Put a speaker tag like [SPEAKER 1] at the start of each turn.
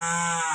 [SPEAKER 1] Ah.